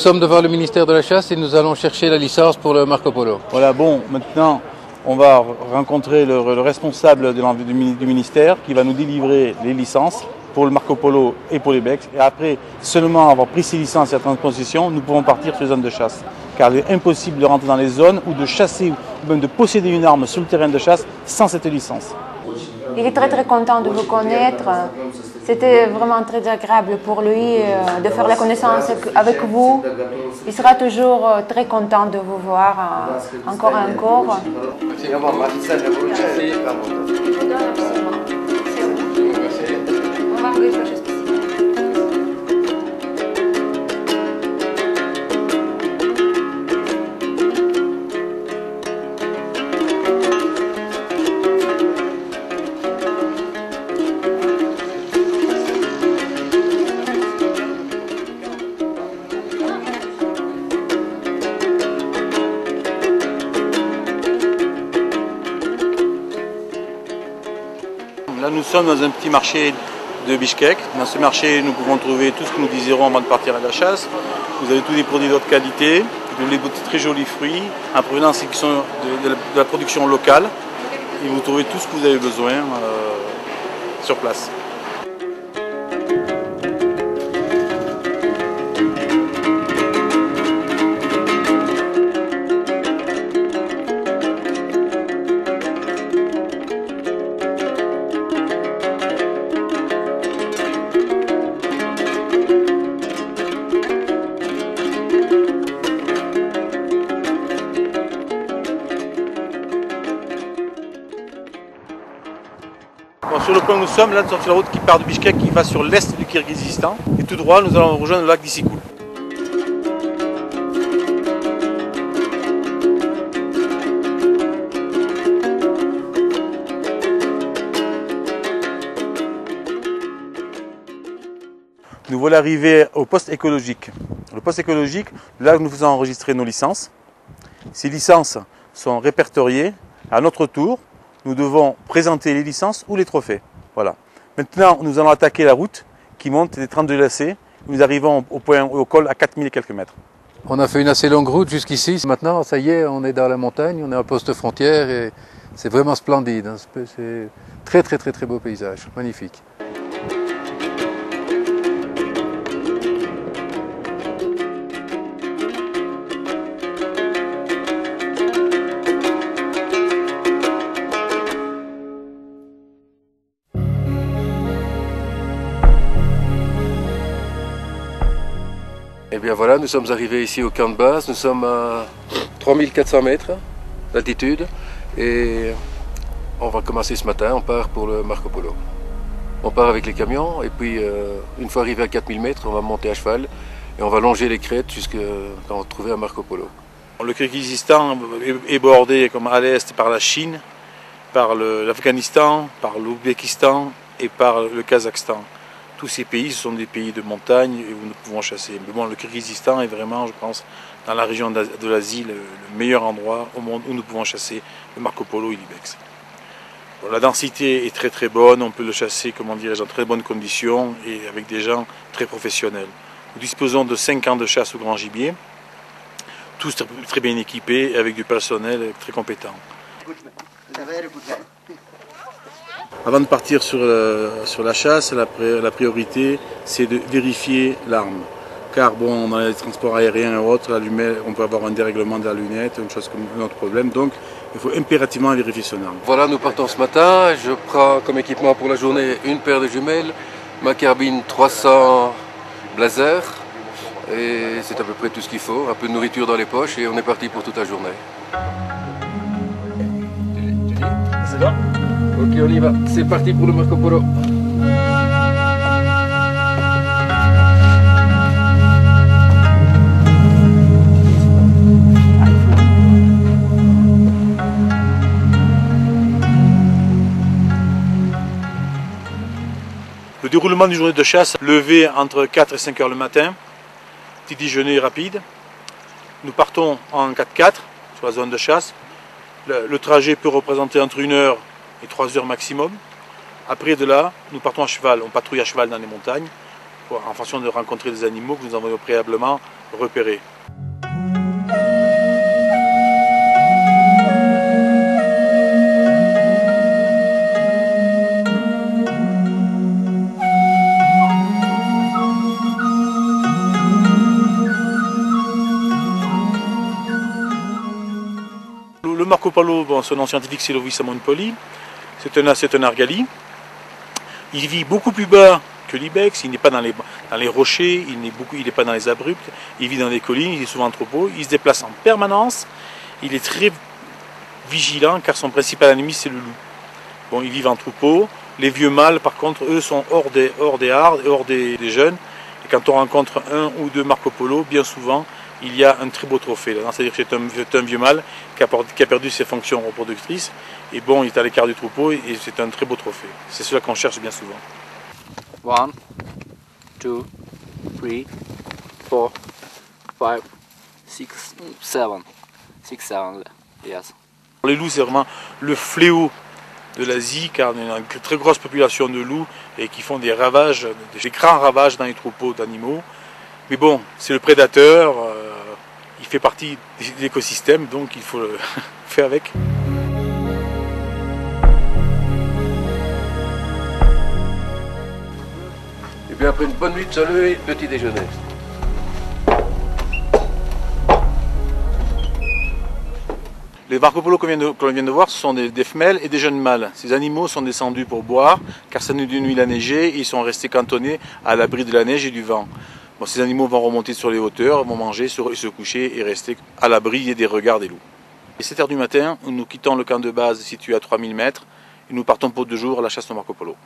Nous sommes devant le ministère de la Chasse et nous allons chercher la licence pour le Marco Polo. Voilà, bon, maintenant, on va rencontrer le, responsable du, ministère qui va nous délivrer les licences pour le Marco Polo et pour les Bex. Et après, seulement avoir pris ces licences et la transposition, nous pouvons partir sur les zones de chasse. Car il est impossible de rentrer dans les zones ou de chasser ou même de posséder une arme sur le terrain de chasse sans cette licence. Il est très très content de vous connaître. C'était vraiment très agréable pour lui euh, de faire la connaissance avec vous. Il sera toujours euh, très content de vous voir euh, encore et encore. Là, sommes dans un petit marché de Bishkek. Dans ce marché, nous pouvons trouver tout ce que nous désirons avant de partir à la chasse. Vous avez tous les produits d'autre qualité, des très jolis fruits, en provenance qui sont de, la production locale. Et vous trouvez tout ce que vous avez besoin euh, sur place. Nous sommes, là, nous sommes sur la route qui part de Bishkek, qui va sur l'est du Kyrgyzstan. Et tout droit, nous allons rejoindre le lac d'Issikoul. Nous voilà arrivés au poste écologique. Le poste écologique, là nous faisons enregistrer nos licences. Ces licences sont répertoriées à notre tour nous devons présenter les licences ou les trophées. Voilà. Maintenant, nous allons attaquer la route qui monte des 32 lacets. Nous arrivons au point au col à 4000 et quelques mètres. On a fait une assez longue route jusqu'ici. Maintenant, ça y est, on est dans la montagne, on est à poste frontière et c'est vraiment splendide. Hein. C'est très très très très beau paysage, magnifique. Bien voilà, nous sommes arrivés ici au camp de base, nous sommes à 3400 mètres d'altitude. Et on va commencer ce matin, on part pour le Marco Polo. On part avec les camions. Et puis euh, une fois arrivé à 4000 mètres, on va monter à cheval. Et on va longer les crêtes jusqu'à trouver un Marco Polo. Le Kyrgyzstan est bordé comme à l'est par la Chine, par l'Afghanistan, par l'Ouzbékistan et par le Kazakhstan tous ces pays sont des pays de montagne et où nous pouvons chasser. Mais bon, le Kyrgyzstan est vraiment, je pense, dans la région de l'Asie, le, meilleur endroit au monde où nous pouvons chasser le Marco Polo et l'Ibex. la densité est très très bonne, on peut le chasser, comment dirais-je, dans très bonnes conditions et avec des gens très professionnels. Nous disposons de 5 ans de chasse au grand gibier, tous très bien équipés et avec du personnel très compétent. Avant de partir sur, euh, sur la chasse, la, la priorité c'est de vérifier l'arme. Car bon, dans les transports aériens et autres, on peut avoir un dérèglement de la lunette, une chose comme un autre problème. Donc il faut impérativement vérifier son arme. Voilà, nous partons ce matin. Je prends comme équipement pour la journée une paire de jumelles, ma carbine 300 blazer. Et c'est à peu près tout ce qu'il faut. Un peu de nourriture dans les poches et on est parti pour toute la journée. Ok, on y va. C'est parti pour le Marco Polo. Le déroulement d'une journée de chasse, levé entre 4 et 5 heures le matin, petit déjeuner rapide. Nous partons en 4x4 sur la zone de chasse. Le, le trajet peut représenter entre 1 heure et 3 heures maximum. Après de là, nous partons à cheval, on patrouille à cheval dans les montagnes. en fonction de rencontrer des animaux que nous avons préalablement repérés. Le Marco Polo, son nom scientifique c'est Lovis Poli, c'est un, argali. Il vit beaucoup plus bas que l'ibex, il n'est pas dans les, rochers, il n'est pas dans les abrupts, il vit dans les collines, il est souvent en troupeau, il se déplace en permanence, il est très vigilant car son principal ennemi c'est le loup. Bon, ils vivent en troupeau, les vieux mâles par contre eux sont hors des, hors des hors des, des jeunes, et quand on rencontre un ou deux Marco Polo, bien souvent il y a un très beau trophée. C'est-à-dire que c'est un, vieux mâle qui a, perdu ses fonctions reproductrices. Et bon, il est à l'écart du troupeau et c'est un très beau trophée. C'est cela qu'on cherche bien souvent. 1, 2, 3, 4, 5, 6, 7. 6, 7, yes. Les loups, c'est vraiment le fléau de l'Asie, car il y a une très grosse population de loups et qui font des ravages, des grands ravages dans les troupeaux d'animaux. Mais bon, c'est le prédateur, euh, fait partie de l'écosystème, donc il faut le faire avec. Et bien après une bonne nuit de soleil, petit déjeuner. Les Marco Polo qu'on vient, vient, de voir, ce sont des, femelles et des jeunes mâles. Ces animaux sont descendus pour boire, car ça d'une nuit la neigé, et ils sont restés cantonnés à l'abri de la neige et du vent ces animaux vont remonter sur les hauteurs, vont manger, se, coucher et rester à l'abri des regards des loups. Et 7 h du matin, nous quittons le camp de base situé à 3000 mètres et nous partons pour deux jours à la chasse au Marco Polo.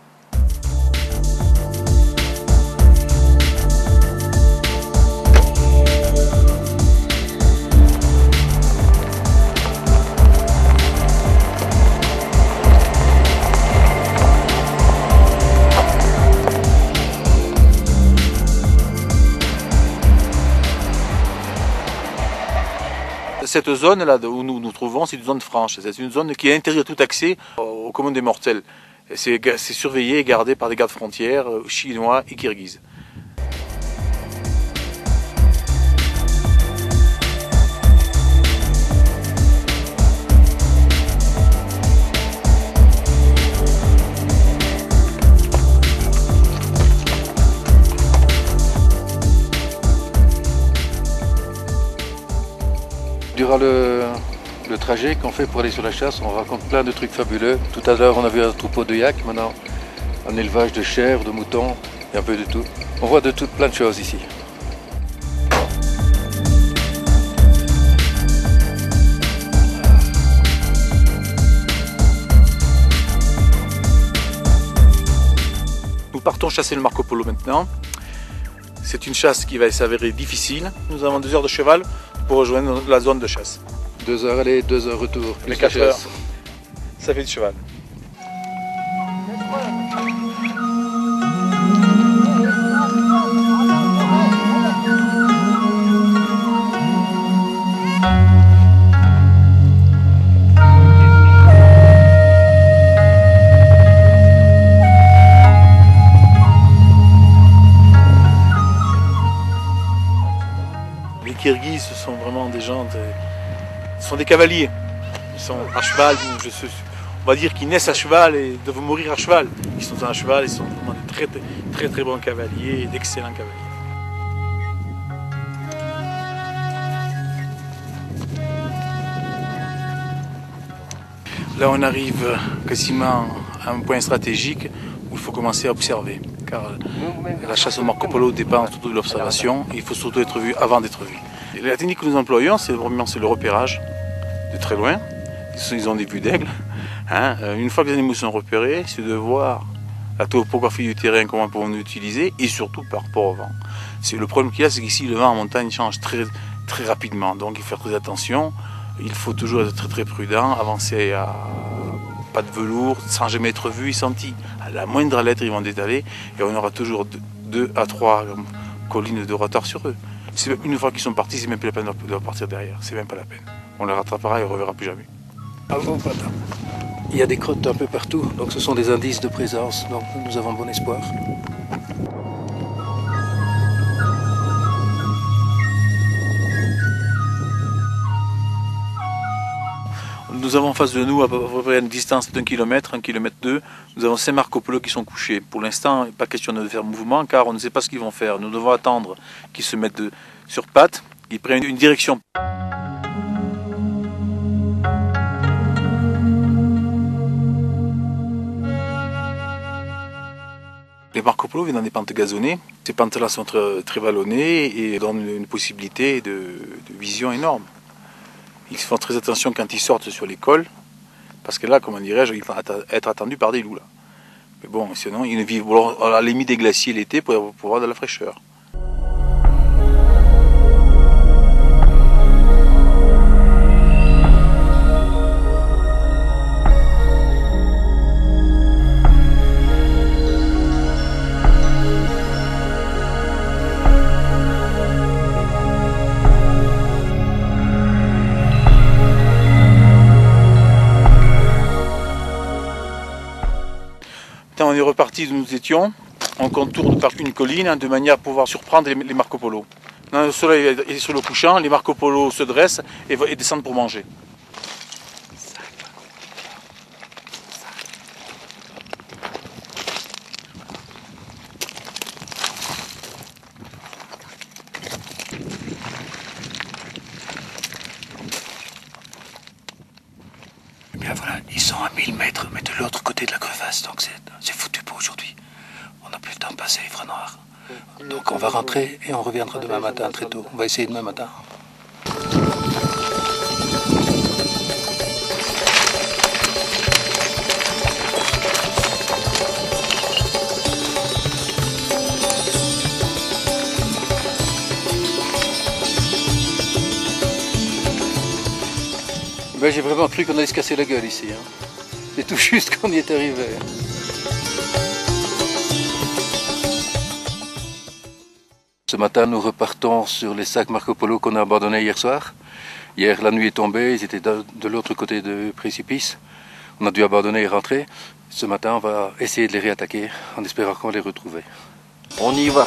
Cette zone-là où nous nous trouvons, c'est une zone franche. C'est une zone qui est interdite à tout accès aux communes des mortels. C'est surveillé et gardé par des gardes frontières euh, chinois et kirghizes. Le, trajet qu'on fait pour aller sur la chasse, on raconte plein de trucs fabuleux. Tout à l'heure, on a vu un troupeau de yak, maintenant un élevage de chèvres, de moutons, et un peu de tout. On voit de toutes plein de choses ici. Nous partons chasser le Marco Polo maintenant. C'est une chasse qui va s'avérer difficile. Nous avons deux heures de cheval pour rejoindre la zone de chasse. Deux heures aller, deux heures retour. Les quatre heures. Ça fait du cheval. Kirghis, gens, ce sont des cavaliers. Ils sont à cheval, on va dire qu'ils naissent à cheval et doivent mourir à cheval. Ils sont à cheval, ils sont vraiment des très très très bons cavaliers, d'excellents cavaliers. Là, on arrive quasiment à un point stratégique où il faut commencer à observer. Car la chasse au Marco Polo dépend surtout de l'observation. Il faut surtout être vu avant d'être vu. La technique que nous employons, c'est le repérage de très loin. Ils ont des vues d'aigle. Hein. Euh, une fois que les animaux sont repérés, c'est de voir la topographie du terrain, comment pouvons-nous l'utiliser, et surtout par rapport au vent. C'est le problème qu'il y a, c'est qu'ici le vent en montagne change très, très rapidement, donc il faut faire très attention. Il faut toujours être très très prudent, avancer à pas de velours, sans jamais être vu et senti. À la moindre lettre, ils vont détaler et on aura toujours 2 à 3 colline de retard sur eux. Une fois qu'ils sont partis, c'est même plus la peine de partir derrière. C'est même pas la peine. On les rattrapera et on ne reverra plus jamais. Ah Il y a des crottes un peu partout, donc ce sont des indices de présence, donc nous avons bon espoir. Nous avons en face de nous, à peu près une distance d'un kilomètre, un kilomètre deux, nous avons cinq Marco Polo qui sont couchés. Pour l'instant, pas question de faire mouvement car on ne sait pas ce qu'ils vont faire. Nous devons attendre qu'ils se mettent sur pattes, qu'ils prennent une direction. Les Marco Polo viennent dans des pentes gazonnées. Ces pentes-là sont très, vallonnées et donnent une possibilité de, vision énorme. Ils font très attention quand ils sortent sur les cols, parce que là, comment dirais-je, ils vont être attendus par des loups. Là. Mais bon, sinon, ils vivent à la limite des glaciers l'été pour, pour avoir de la fraîcheur. Reparti d'où nous étions, on contourne par une colline hein, de manière à pouvoir surprendre les, Marco Polo. le soleil est sur le couchant, les Marco Polo se dressent et, descendent pour manger. Eh bien voilà, ils sont à 1000 mètres, mais de l'autre côté de la crevasse, donc c'est foutu pour aujourd'hui. On n'a plus le temps de passer livre noir. Donc on va rentrer et on reviendra demain matin très tôt. On va essayer demain matin. Ben, j'ai vraiment cru qu'on allait se casser la gueule ici. Hein. C'est tout juste qu'on y est arrivé. Ce matin, nous repartons sur les sacs Marco Polo qu'on a abandonnés hier soir. Hier, la nuit est tombée, ils étaient de, l'autre côté du précipice. On a dû abandonner et rentrer. Ce matin, on va essayer de les réattaquer en espérant qu'on les retrouver. On y va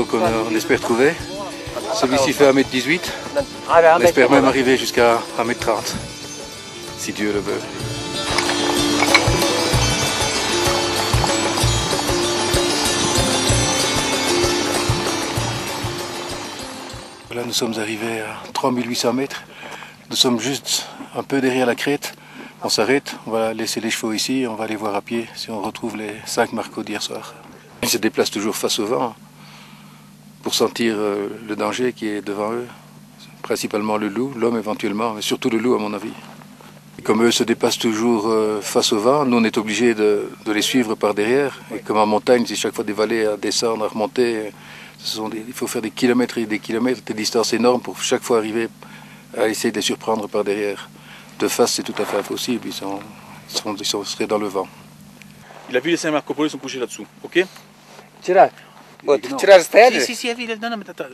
qu'on espère trouver. Celui-ci fait 1m18. On espère même arriver jusqu'à 1m30, si Dieu le veut. Voilà, nous sommes arrivés à 3800 mètres. Nous sommes juste un peu derrière la crête. On s'arrête, on va laisser les chevaux ici, on va aller voir à pied si on retrouve les 5 marcos d'hier soir. Ils se déplacent toujours face au vent pour sentir euh, le danger qui est devant eux, principalement le loup, l'homme éventuellement, mais surtout le loup à mon avis. Comme eux se dépassent toujours euh, face au vent, nous on est obligés de, les suivre par derrière. Et comme en montagne, c'est chaque fois des vallées à descendre, à remonter, il faut faire des kilomètres et des kilomètres, des distances énormes pour chaque fois arriver à essayer de les surprendre par derrière. De face, c'est tout à fait impossible, ils, sont, ils, sont, ils, seraient dans le vent. Il a vu les Saint-Marco-Polo, ils sont là-dessous, ok? C'est là. Вот, вчера же стояли. Si, si, si, я видел, да, да,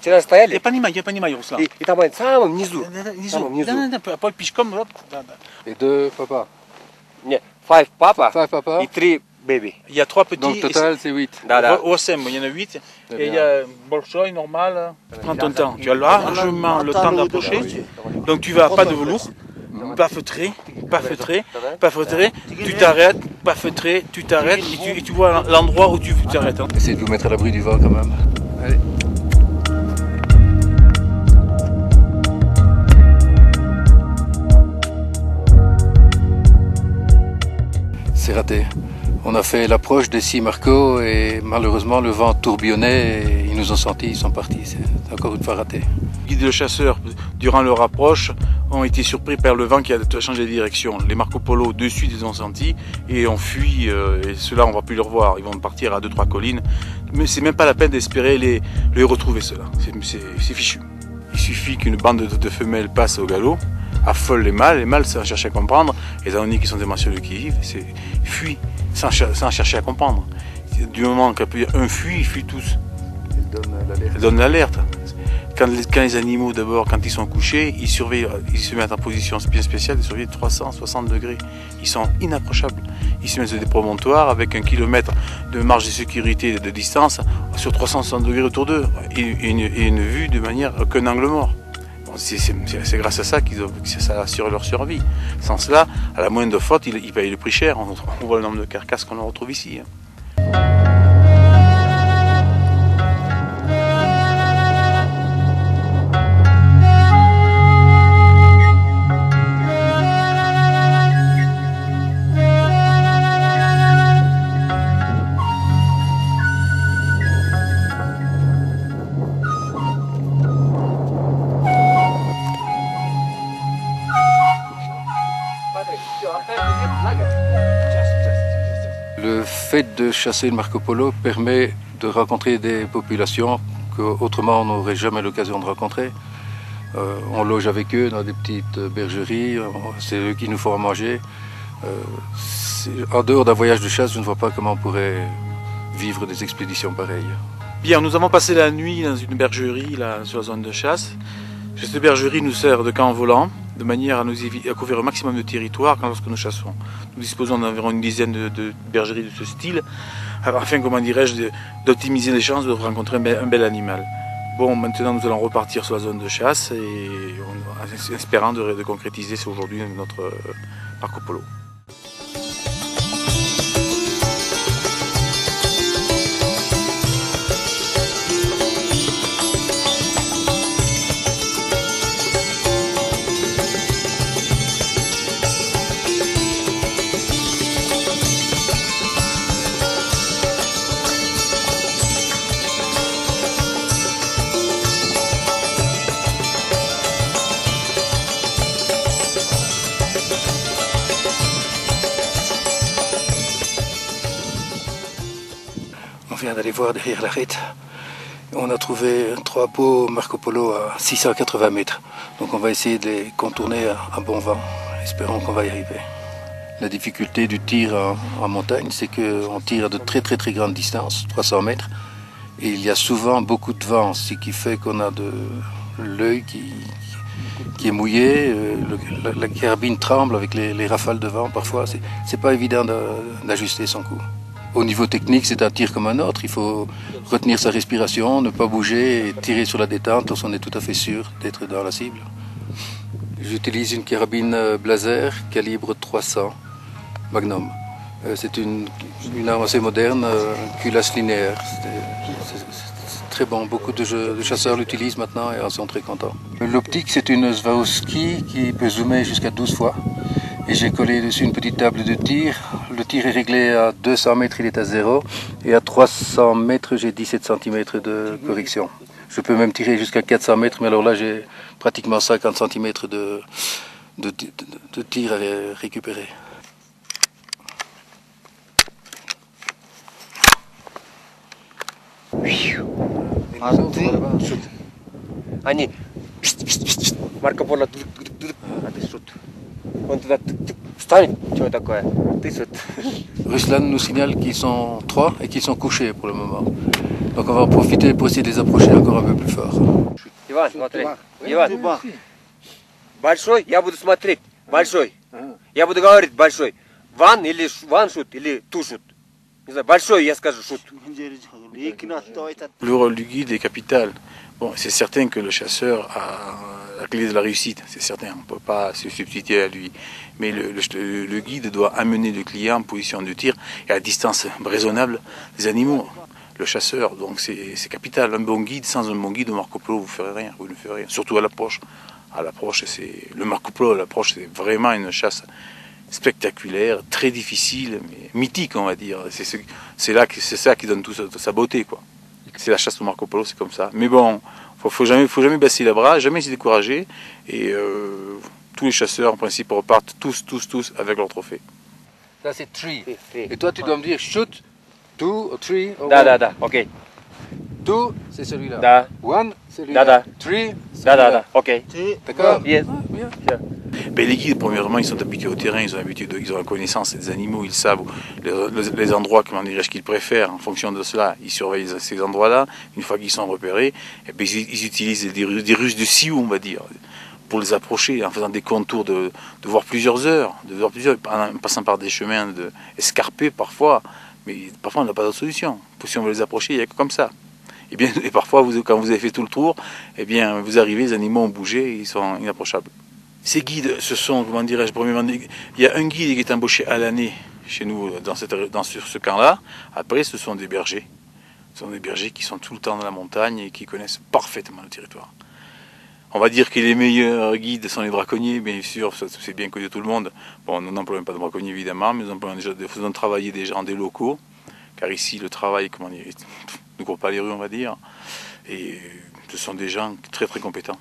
Вчера стояли. Я понимаю, я понимаю, Руслан. И, и там в самом низу. Да, да, внизу. Самом низу. Да, да, да, по пешком, вот, да, да. Et deux papas. Нет, five папа Five papas. и три baby. Il y a trois petits. Donc total, c'est 8. Да, да. Au SEM, il y en a 8. Très Et il y bien. a Bolshoi normal. Prends ton temps. Tu as largement le temps d'approcher. Donc tu vas pas de velours. Pas feutré, pas feutré, pas feutré. Tu t'arrêtes, pas feutré, tu t'arrêtes et tu, et tu vois l'endroit où tu t'arrêtes. Hein. Essayez de vous mettre à l'abri du vent quand même. Allez. C'est raté. On a fait l'approche des six Marco et malheureusement le vent tourbillonnait et ils nous ont sentis, ils sont partis. C'est encore une fois raté. Les guides de chasseurs, durant leur approche, ont été surpris par le vent qui a changé de direction. Les Marco Polo, de suite, ils ont senti et ont fui. euh, et ceux-là, on va plus les revoir. Ils vont partir à deux, trois collines. Mais c'est même pas la peine d'espérer les, les retrouver, ceux-là. C'est- fichu. Il suffit qu'une bande de, de femelles passe au galop, affole les mâles. Les mâles, sans chercher à comprendre, étant donné qu'ils sont des mentionneux qui vivent, c'est fuient sans, cher- sans chercher à comprendre. Du moment qu'un fuit, ils fuient tous. Elle donne l'alerte. Quand les, animaux, d'abord, quand ils sont couchés, ils surveillent, ils se mettent en position bien spéciale, ils surveillent 360 degrés. Ils sont inapprochables. Ils se mettent sur des promontoires avec un kilomètre de marge de sécurité de distance sur 360 degrés autour d'eux et, une, vue de manière qu'un angle mort. C'est- grâce à ça qu'ils ça assure leur survie. Sans cela, à la moindre faute, ils, payent le prix cher. On, on voit le nombre de carcasses qu'on retrouve ici. De chasser le Marco Polo permet de rencontrer des populations qu'autrement on n'aurait jamais l'occasion de rencontrer. Euh, on loge avec eux dans des petites bergeries, c'est eux qui nous font manger. Euh, en dehors d'un voyage de chasse, je ne vois pas comment on pourrait vivre des expéditions pareilles. Bien, nous avons passé la nuit dans une bergerie là, sur la zone de chasse. Cette bergerie nous sert de camp volant, de manière à nous couvrir un maximum de territoire quand lorsque nous chassons. Nous disposons d'environ une dizaine de, bergeries de ce style, afin, comment dirais-je, d'optimiser les chances de rencontrer un bel, animal. Bon, maintenant nous allons repartir sur la zone de chasse et en espérant de, de concrétiser aujourd'hui notre euh, Marco Polo. On vient d'aller voir derrière l'arête. On a trouvé trois pots Marco Polo à 680 mètres. Donc on va essayer de les contourner à, bon vent. Espérons qu'on va y arriver. La difficulté du tir en, montagne, c'est qu'on tire à de très très très grandes distances, 300 mètres. Et il y a souvent beaucoup de vent, ce qui fait qu'on a de l'œil qui, est mouillé. euh, la, carabine tremble avec les, les rafales de vent parfois. C'est- pas évident d'a- d'ajuster son coup. Au niveau technique, c'est un tir comme un autre. Il faut retenir sa respiration, ne pas bouger et tirer sur la détente lorsqu'on est tout à fait sûr d'être dans la cible. J'utilise une carabine euh, Blaser calibre 300 Magnum. Euh, C'est une, une arme assez moderne, euh, culasse linéaire. C'est- très bon. Beaucoup de, jeux- de chasseurs l'utilisent maintenant et en sont très contents. L'optique, c'est une Swarovski qui peut zoomer jusqu'à 12 fois et j'ai collé dessus une petite table de tir. Le tir est réglé à 200 mètres, il est à 0 et à 300 mètres, j'ai 17 cm de correction. Je peux même tirer jusqu'à 400 mètres, mais alors là, j'ai pratiquement 50 cm de, de, de, de tir à récupérer. Allez, Марко Поло тук, тук, тук, а ты шут. Он туда тук, тук, встанет, что такое? Ты шут. Ruslan nous signale qu'ils sont trois et qu'ils sont couchés pour le moment. Donc on va en profiter pour essayer de les approcher encore un peu plus fort. Иван, смотри. Иван, большой, я буду смотреть. Большой. Я буду говорить большой. Ван или ш- ван шут, или ту шут. Не знаю, большой я скажу шут. Le rôle du guide est capital. Bon, c'est certain que le chasseur a la clé de la réussite, c'est certain, on ne peut pas se substituer à lui. Mais le, guide doit amener le client en position de tir et à distance raisonnable des animaux. Le chasseur, donc c'est capital. Un bon guide, sans un bon guide Marco Polo, vous ne ferez rien, vous ne ferez rien. Surtout à l'approche. À l'approche, c'est le Marco Polo, l'approche, c'est vraiment une chasse spectaculaire, très difficile, mais mythique, on va dire. C'est là que c'est ça qui donne toute sa beauté, quoi. C'est la chasse au Marco Polo, c'est comme ça. Mais bon, faut, faut jamais, faut jamais baisser les bras, jamais se décourager. Et euh, tous les chasseurs, en principe, repartent tous, tous, tous avec leur trophée. Ça c'est tree. Et toi, tu dois me dire shoot, two, three. Or Da, one. da, da. Ok. Two, c'est celui-là. Da. One, celui-là. Da, da. Three, Da, da, celui-là. da. Ok. D'accord? Yes. Ben, les guides, premièrement, ils sont habitués au terrain, ils ont l'habitude, de- ils ont la connaissance des animaux, ils savent les, les- endroits qu'ils préfèrent. En fonction de cela, ils surveillent ces endroits-là. Une fois qu'ils sont repérés, et ben, ils, utilisent des, des ruses de sioux, on va dire, pour les approcher, en faisant des contours de, de voir plusieurs heures, de voir plusieurs, en passant par des chemins escarpés parfois. Mais parfois, on n'a pas d'autre solution. Si on veut les approcher, il n'y a que comme ça. Et, bien, et parfois, quand vous avez fait tout le tour, eh bien, vous arrivez, les animaux ont bougé, ils sont inapprochables. Ces guides, ce sont, comment dirais-je, il y a un guide qui est embauché à l'année chez nous, dans, ce camp-là. Après, ce sont des bergers. Ce sont des bergers qui sont tout le temps dans la montagne et qui connaissent parfaitement le territoire. On va dire que les meilleurs guides sont les braconniers, bien sûr, c'est bien connu tout le monde. Bon, nous n'employons pas de braconniers évidemment, mais nous déjà, faisons travailler des gens, des locaux, car ici le travail, comment dire, ne court pas les rues, on va dire, et ce sont des gens très très compétents.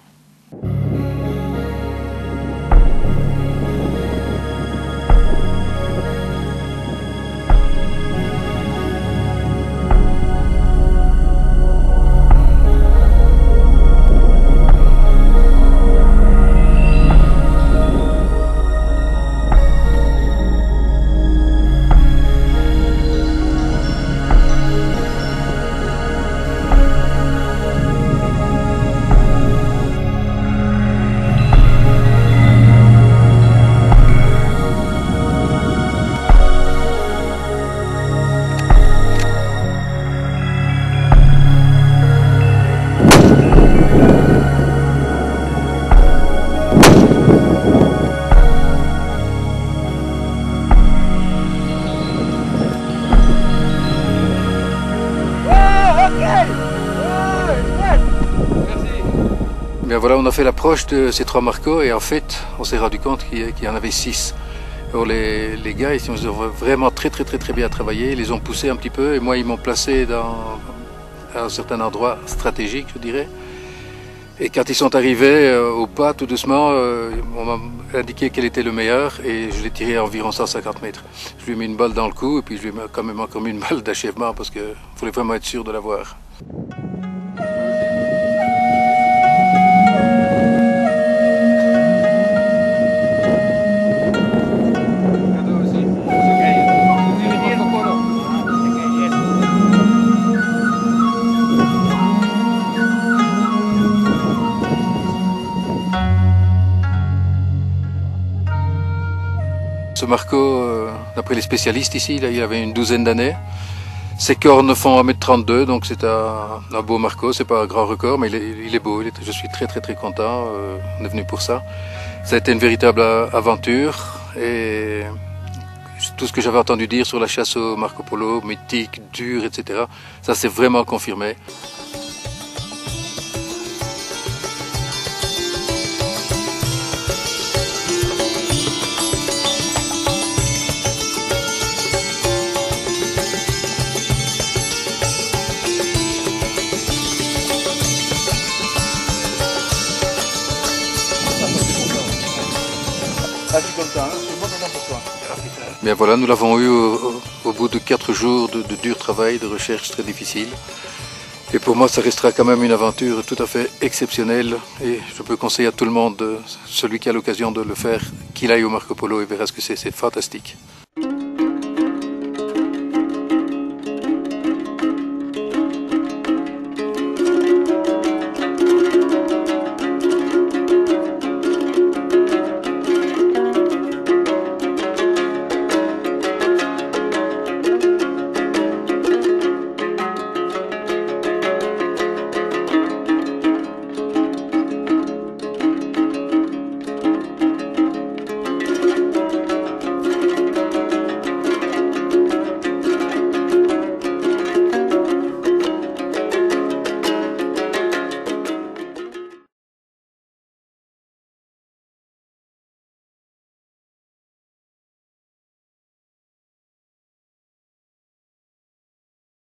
Fait l'approche de ces trois marcos et en fait, on s'est rendu compte qu'il y- en avait six. Les, gars, ils ont vraiment très très très très bien travaillé. Ils les ont poussés un petit peu et moi, ils m'ont placé dans un certain endroit stratégique, je dirais. Et quand ils sont arrivés euh, au pas, tout doucement, euh, on m'a indiqué quel était le meilleur et je l'ai tiré à environ 150 mètres. Je lui ai mis une balle dans le cou et puis je lui ai quand même encore mis une balle d'achèvement parce qu'il fallait vraiment être sûr de l'avoir. Marco, euh, d'après les spécialistes ici, il avait une douzaine d'années. Ses cornes font 1m32, donc c'est un, beau Marco. C'est pas un grand record, mais il est, beau. Je suis très très très content. euh, on est venu pour ça. Ça a été une véritable aventure et tout ce que j'avais entendu dire sur la chasse au Marco Polo, mythique, dur, etc. Ça s'est vraiment confirmé. Bien voilà, nous l'avons eu au, bout de quatre jours de, de dur travail, de recherche très difficile. Et pour moi, ça restera quand même une aventure tout à fait exceptionnelle. Et je peux conseiller à tout le monde, euh, celui qui a l'occasion de le faire, qu'il aille au Marco Polo et verra ce que c'est. C'est fantastique.